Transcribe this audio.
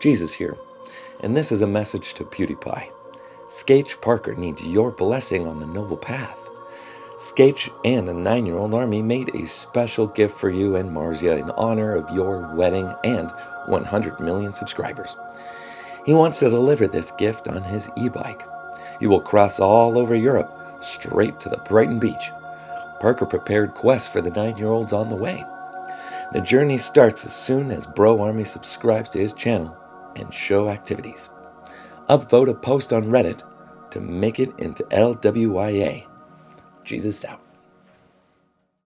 Jesus here, and this is a message to PewDiePie. Skeytch Parker needs your blessing on the noble path. Skeytch and the nine year old army made a special gift for you and Marzia in honor of your wedding and 100 million subscribers. He wants to deliver this gift on his e bike. He will cross all over Europe, straight to the Brighton beach. Parker prepared quests for the nine year olds on the way. The journey starts as soon as Bro Army subscribes to his channel and show activities upvote a post on Reddit to make it into LWIAY. Jesus out.